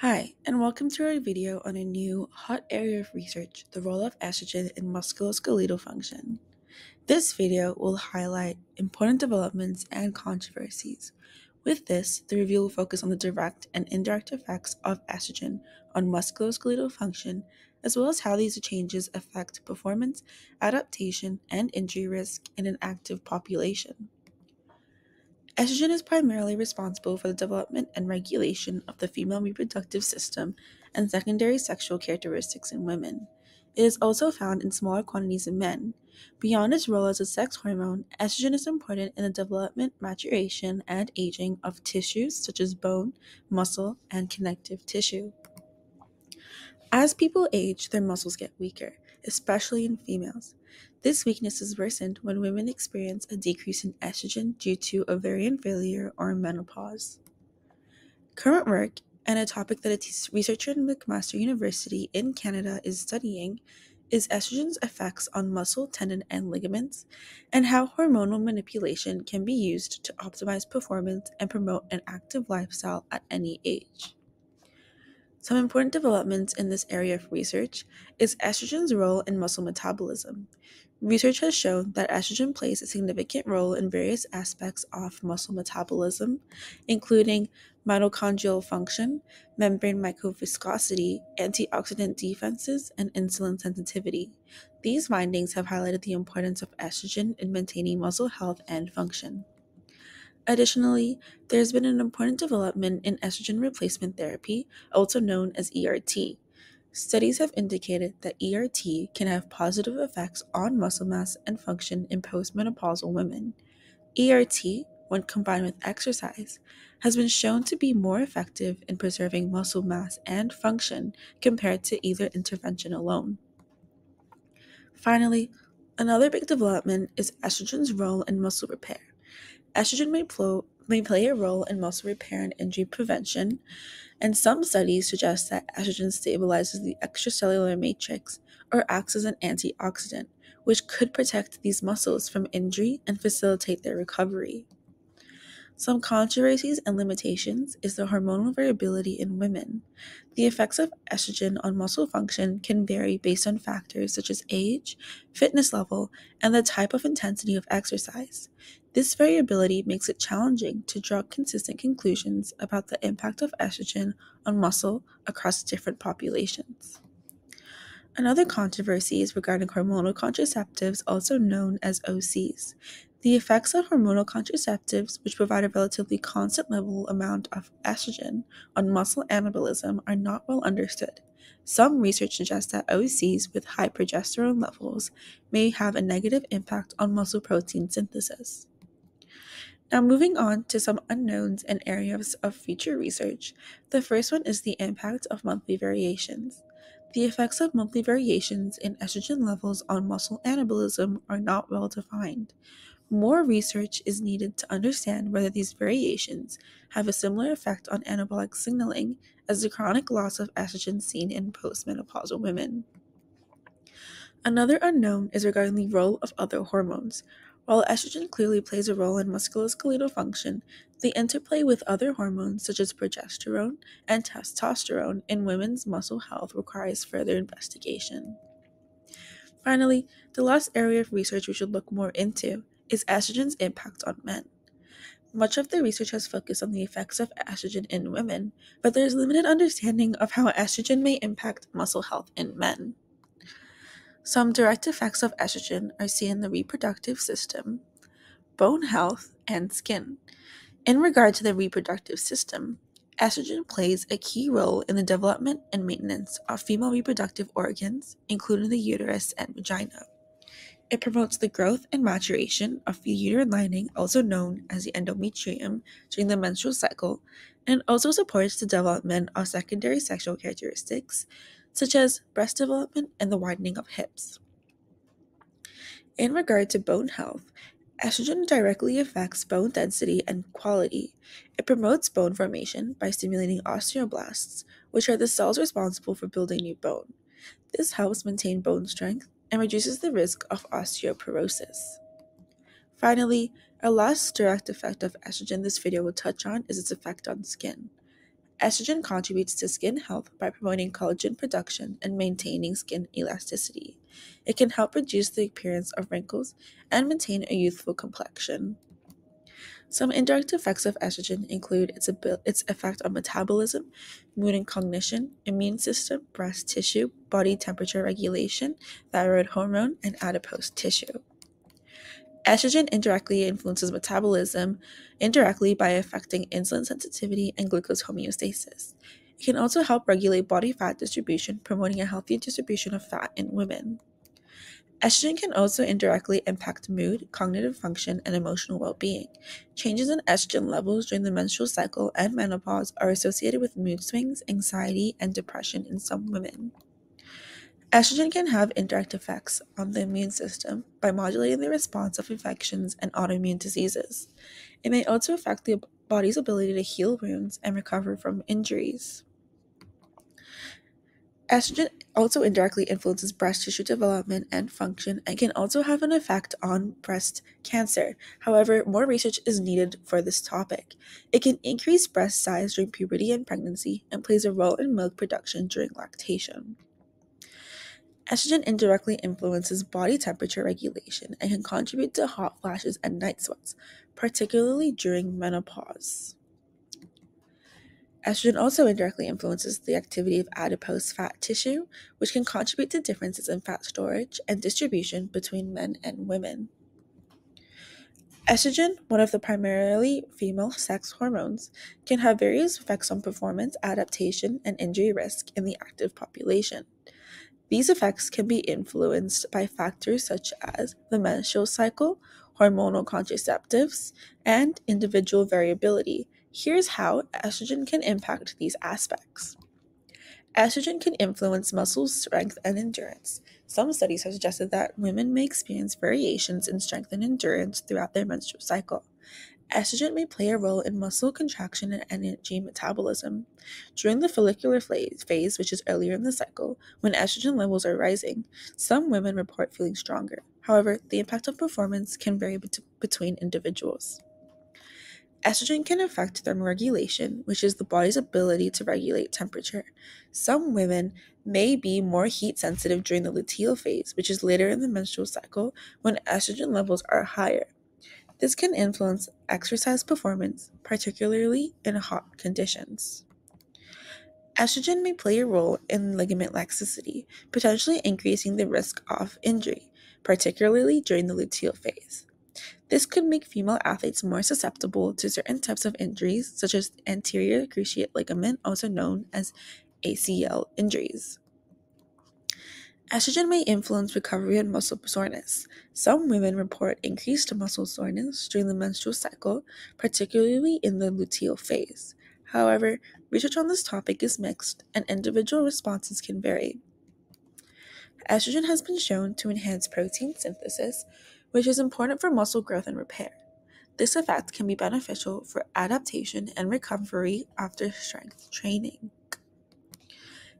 Hi, and welcome to our video on a new hot area of research, the role of estrogen in musculoskeletal function. This video will highlight important developments and controversies. With this, the review will focus on the direct and indirect effects of estrogen on musculoskeletal function, as well as how these changes affect performance, adaptation, and injury risk in an active population. Estrogen is primarily responsible for the development and regulation of the female reproductive system and secondary sexual characteristics in women. It is also found in smaller quantities in men. Beyond its role as a sex hormone, estrogen is important in the development, maturation, and aging of tissues such as bone, muscle, and connective tissue. As people age, their muscles get weaker, especially in females. This weakness is worsened when women experience a decrease in estrogen due to ovarian failure or menopause. Current work, and a topic that a researcher at McMaster University in Canada is studying, is estrogen's effects on muscle, tendon, and ligaments, and how hormonal manipulation can be used to optimize performance and promote an active lifestyle at any age. Some important developments in this area of research is estrogen's role in muscle metabolism. Research has shown that estrogen plays a significant role in various aspects of muscle metabolism, including mitochondrial function, membrane microviscosity, antioxidant defenses, and insulin sensitivity. These findings have highlighted the importance of estrogen in maintaining muscle health and function. Additionally, there has been an important development in estrogen replacement therapy, also known as ERT. Studies have indicated that ERT can have positive effects on muscle mass and function in postmenopausal women. ERT, when combined with exercise, has been shown to be more effective in preserving muscle mass and function compared to either intervention alone. Finally, another big development is estrogen's role in muscle repair. Estrogen may, pl- may play a role in muscle repair and injury prevention, and some studies suggest that estrogen stabilizes the extracellular matrix or acts as an antioxidant, which could protect these muscles from injury and facilitate their recovery. Some controversies and limitations is the hormonal variability in women. The effects of estrogen on muscle function can vary based on factors such as age, fitness level, and the type of intensity of exercise. This variability makes it challenging to draw consistent conclusions about the impact of estrogen on muscle across different populations. Another controversy is regarding hormonal contraceptives, also known as OCs. The effects of hormonal contraceptives, which provide a relatively constant level amount of estrogen on muscle anabolism, are not well understood. Some research suggests that OCs with high progesterone levels may have a negative impact on muscle protein synthesis. Now, moving on to some unknowns and areas of future research. The first one is the impact of monthly variations. The effects of monthly variations in estrogen levels on muscle anabolism are not well defined. More research is needed to understand whether these variations have a similar effect on anabolic signaling as the chronic loss of estrogen seen in postmenopausal women. Another unknown is regarding the role of other hormones. While estrogen clearly plays a role in musculoskeletal function, the interplay with other hormones such as progesterone and testosterone in women's muscle health requires further investigation. Finally, the last area of research we should look more into is estrogen's impact on men. Much of the research has focused on the effects of estrogen in women, but there is limited understanding of how estrogen may impact muscle health in men. Some direct effects of estrogen are seen in the reproductive system, bone health, and skin. In regard to the reproductive system, estrogen plays a key role in the development and maintenance of female reproductive organs, including the uterus and vagina. It promotes the growth and maturation of the uterine lining, also known as the endometrium, during the menstrual cycle, and also supports the development of secondary sexual characteristics, such as breast development and the widening of hips. In regard to bone health, estrogen directly affects bone density and quality. It promotes bone formation by stimulating osteoblasts, which are the cells responsible for building new bone. This helps maintain bone strength and reduces the risk of osteoporosis. Finally, a last direct effect of estrogen this video will touch on is its effect on skin. Estrogen contributes to skin health by promoting collagen production and maintaining skin elasticity. It can help reduce the appearance of wrinkles and maintain a youthful complexion. Some indirect effects of estrogen include its, its effect on metabolism, mood and cognition, immune system, breast tissue, body temperature regulation, thyroid hormone, and adipose tissue. Estrogen indirectly influences metabolism indirectly by affecting insulin sensitivity and glucose homeostasis. It can also help regulate body fat distribution, promoting a healthy distribution of fat in women. Estrogen can also indirectly impact mood, cognitive function, and emotional well being. Changes in estrogen levels during the menstrual cycle and menopause are associated with mood swings, anxiety, and depression in some women. Estrogen can have indirect effects on the immune system by modulating the response of infections and autoimmune diseases. It may also affect the body's ability to heal wounds and recover from injuries. Estrogen also indirectly influences breast tissue development and function and can also have an effect on breast cancer. However, more research is needed for this topic. It can increase breast size during puberty and pregnancy and plays a role in milk production during lactation. Estrogen indirectly influences body temperature regulation and can contribute to hot flashes and night sweats, particularly during menopause. Estrogen also indirectly influences the activity of adipose fat tissue, which can contribute to differences in fat storage and distribution between men and women. Estrogen, one of the primarily female sex hormones, can have various effects on performance, adaptation, and injury risk in the active population. These effects can be influenced by factors such as the menstrual cycle, hormonal contraceptives, and individual variability, Here's how estrogen can impact these aspects. Estrogen can influence muscle strength and endurance. Some studies have suggested that women may experience variations in strength and endurance throughout their menstrual cycle. Estrogen may play a role in muscle contraction and energy metabolism. During the follicular phase, which is earlier in the cycle, when estrogen levels are rising, some women report feeling stronger. However, the impact of performance can vary bet- between individuals. Estrogen can affect thermoregulation, which is the body's ability to regulate temperature. Some women may be more heat sensitive during the luteal phase, which is later in the menstrual cycle when estrogen levels are higher. This can influence exercise performance, particularly in hot conditions. Estrogen may play a role in ligament laxity, potentially increasing the risk of injury, particularly during the luteal phase. This could make female athletes more susceptible to certain types of injuries, such as anterior cruciate ligament, also known as ACL injuries. Estrogen may influence recovery and muscle soreness. Some women report increased muscle soreness during the menstrual cycle, particularly in the luteal phase. However, research on this topic is mixed and individual responses can vary. Estrogen has been shown to enhance protein synthesis, which is important for muscle growth and repair. This effect can be beneficial for adaptation and recovery after strength training.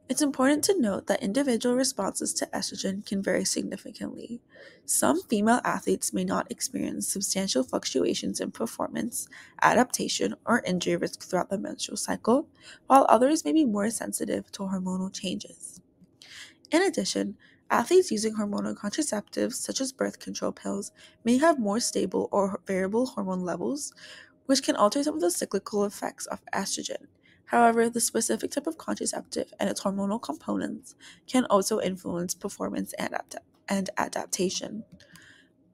It's important to note that individual responses to estrogen can vary significantly. Some female athletes may not experience substantial fluctuations in performance, adaptation, or injury risk throughout the menstrual cycle, while others may be more sensitive to hormonal changes. In addition, Athletes using hormonal contraceptives, such as birth control pills, may have more stable or variable hormone levels, which can alter some of the cyclical effects of estrogen. However, the specific type of contraceptive and its hormonal components can also influence performance and, adapt- and adaptation.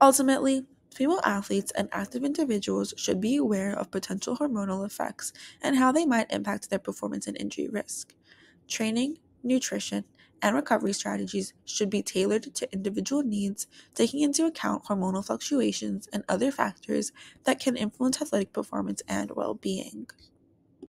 Ultimately, female athletes and active individuals should be aware of potential hormonal effects and how they might impact their performance and injury risk. Training, nutrition, and recovery strategies should be tailored to individual needs, taking into account hormonal fluctuations and other factors that can influence athletic performance and well being.